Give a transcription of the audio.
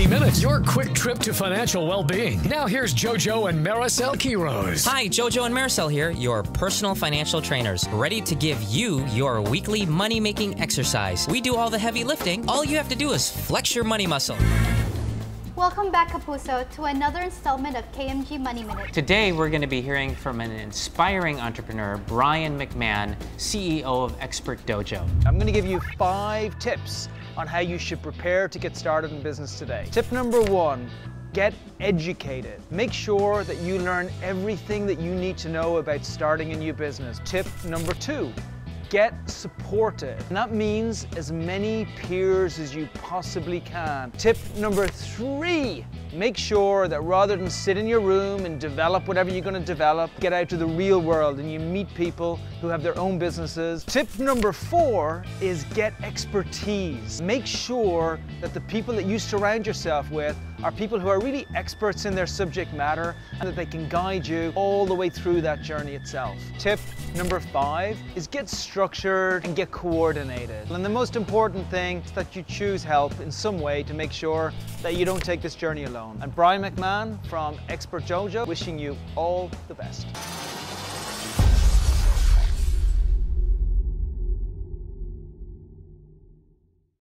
Money Minute, your quick trip to financial well being. Now, here's JoJo and Maricel Quiroz. Hi, JoJo and Maricel here, your personal financial trainers, ready to give you your weekly money making exercise. We do all the heavy lifting. All you have to do is flex your money muscle. Welcome back, Kapuso, to another installment of KMG Money Minute. Today, we're going to be hearing from an inspiring entrepreneur, Brian MacMahon, CEO of Expert Dojo. I'm going to give you five tips on how you should prepare to get started in business today. Tip number one, get educated. Make sure that you learn everything that you need to know about starting a new business. Tip number two, get supported. And that means as many peers as you possibly can. Tip number three, make sure that rather than sit in your room and develop whatever you're gonna develop, get out to the real world and you meet people who have their own businesses. Tip number four is get expertise. Make sure that the people that you surround yourself with are people who are really experts in their subject matter and that they can guide you all the way through that journey itself. Tip number five is get structured and get coordinated. And the most important thing is that you choose help in some way to make sure that you don't take this journey alone. And Brian MacMahon from Expert Dojo wishing you all the best.